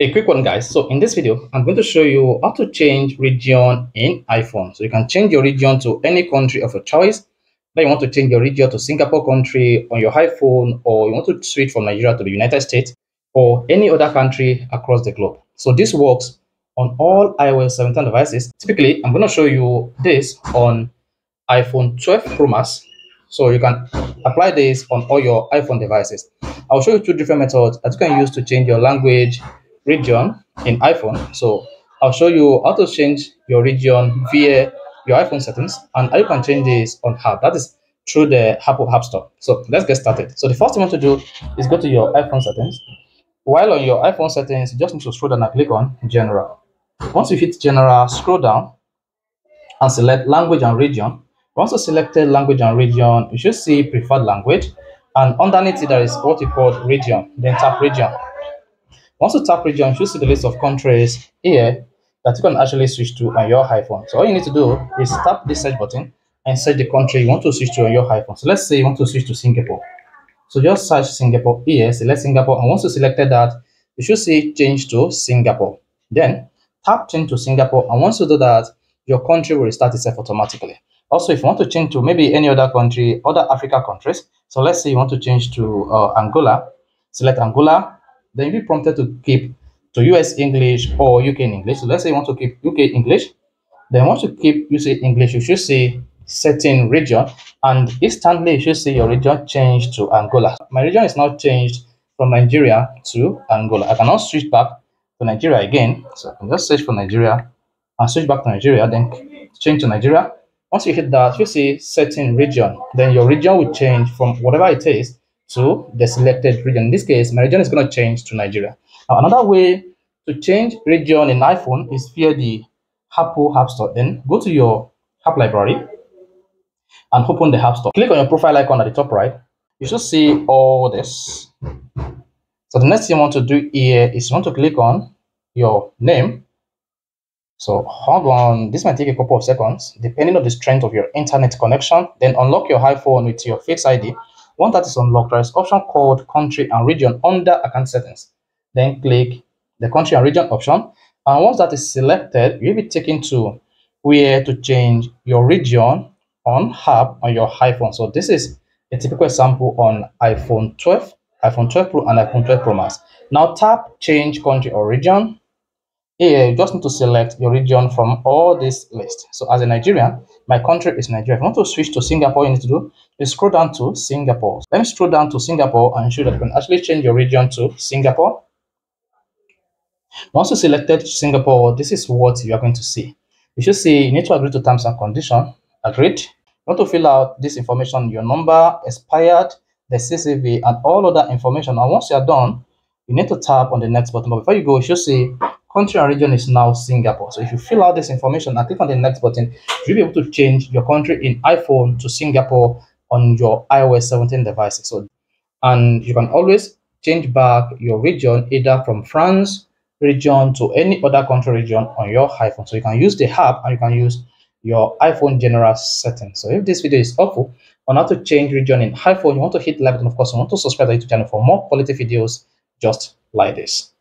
A quick one guys, so in this video, I'm going to show you how to change region in iPhone. So you can change your region to any country of your choice. Then you want to change your region to Singapore country on your iPhone or you want to switch from Nigeria to the United States or any other country across the globe. So this works on all iOS 17 devices. Typically, I'm going to show you this on iPhone 12 Pro Max. So you can apply this on all your iPhone devices. I'll show you two different methods that you can use to change your language region in iPhone. So I'll show you how to change your region via your iPhone settings and you can change this on app. That is through the Apple App Store. So let's get started. So the first thing you want to do is go to your iPhone settings. While on your iPhone settings, you just need to scroll down and click on General. Once you hit General, scroll down and select Language and Region. Once you selected Language and Region, you should see Preferred Language. And underneath it, there is what you call Region. Then tap Region. Once you tap region, you see the list of countries here that you can actually switch to on your iPhone. So all you need to do is tap the search button and search the country you want to switch to on your iPhone. So let's say you want to switch to Singapore. So just search Singapore here, select Singapore, and once you selected that, you should see change to Singapore. Then tap change to Singapore, and once you do that, your country will restart itself automatically. Also, if you want to change to maybe any other country, other Africa countries, so let's say you want to change to uh, Angola, select Angola, then you'll be prompted to keep to US English or UK English. So let's say you want to keep UK English. Then once you keep US English, you should see setting region and instantly you should see your region change to Angola. My region is now changed from Nigeria to Angola. I can now switch back to Nigeria again. So I can just search for Nigeria and switch back to Nigeria, then change to Nigeria. Once you hit that, you see setting region. Then your region will change from whatever it is to the selected region. In this case, my region is going to change to Nigeria. Now, another way to change region in iPhone is via the Apple App Store. Then go to your app library and open the App Store. Click on your profile icon at the top right. You should see all this. So the next thing you want to do here is you want to click on your name. So hold on, this might take a couple of seconds, depending on the strength of your internet connection. Then unlock your iPhone with your Face ID once that is unlocked, there is option called country and region under account settings. Then click the country and region option. And once that is selected, you'll be taken to where to change your region on app on your iPhone. So this is a typical example on iPhone 12, iPhone 12 Pro and iPhone 12 Pro Max. Now tap change country or region here you just need to select your region from all this list so as a nigerian my country is nigeria. If you want to switch to singapore you need to do is scroll down to singapore. Let me scroll down to singapore and show that you can actually change your region to singapore. Once you selected singapore this is what you are going to see. You should see you need to agree to terms and condition. Agreed. You want to fill out this information your number expired the ccv and all other information. And once you are done you need to tap on the next button. But before you go you should see country and region is now Singapore. So if you fill out this information and click on the next button, you'll be able to change your country in iPhone to Singapore on your iOS 17 devices. So, and you can always change back your region either from France region to any other country region on your iPhone. So you can use the app and you can use your iPhone general settings. So if this video is helpful on how to change region in iPhone, you want to hit like button, of course, you want to subscribe to the YouTube channel for more quality videos just like this.